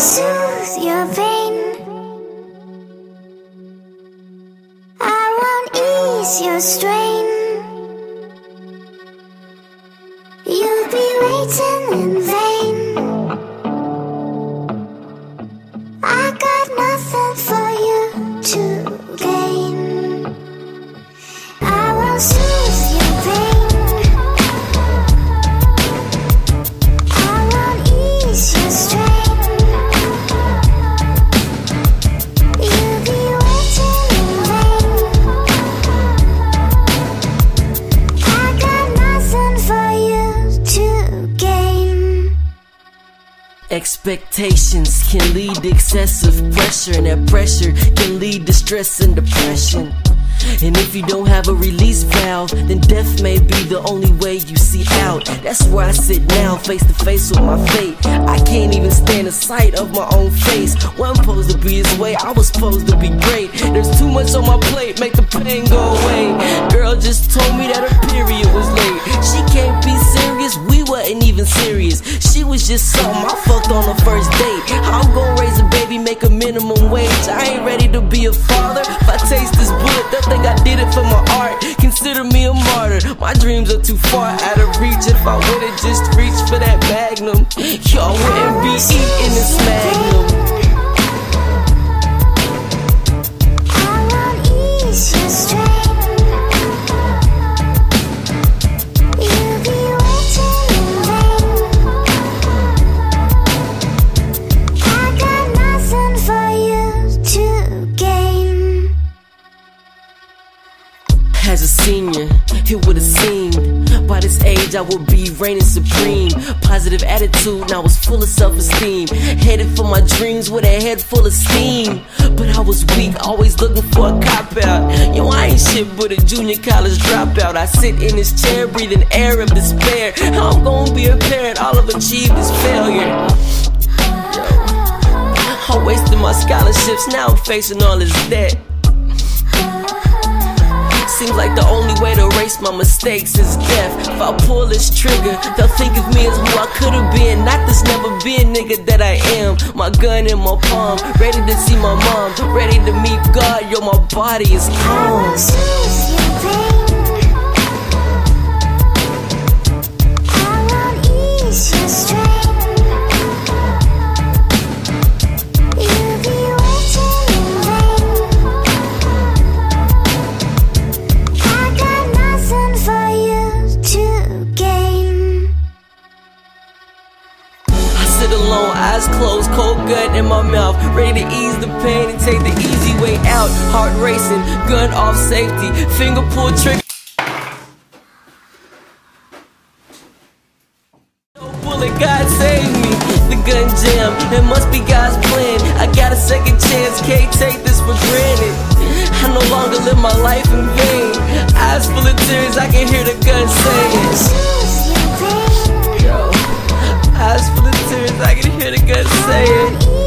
soothe your pain. I won't ease your strain. You'll be waiting in vain. Expectations can lead to excessive pressure, and that pressure can lead to stress and depression. And if you don't have a release valve, then death may be the only way you see out. That's where I sit now, face to face with my fate. I can't even stand the sight of my own face. Wasn't supposed to be this way, I was supposed to be great. There's too much on my plate, make the pain go away. Girl just told me that her period was late. Just something I fucked on the first date. I'm gonna raise a baby, make a minimum wage. I ain't ready to be a father. If I taste this bullet, they'll think I did it for my art. Consider me a martyr. My dreams are too far out of reach. If I would've just reached for that magnum, y'all wouldn't be eating this magnum. Senior, it would have seemed by this age I would be reigning supreme. Positive attitude, I was full of self esteem. Headed for my dreams with a head full of steam. But I was weak, always looking for a cop out. Yo, I ain't shit but a junior college dropout. I sit in this chair breathing air of despair. How I'm gonna be a parent, all I've achieved is failure. I wasted my scholarships, now I'm facing all this debt. Seems like the only way to erase my mistakes is death. If I pull this trigger, they'll think of me as who I could've been. Not this never been nigga that I am. My gun in my palm, ready to see my mom, ready to meet God. Yo, my body is calm. Closed, cold gut in my mouth, ready to ease the pain and take the easy way out. Heart racing, gun off safety, finger pull trigger. No bullet, God save me. The gun jam, it must be God's plan. I got a second chance, can't take this for granted. I no longer live my life in vain. Eyes full of tears, I can hear the gun saying. Tears, I say hear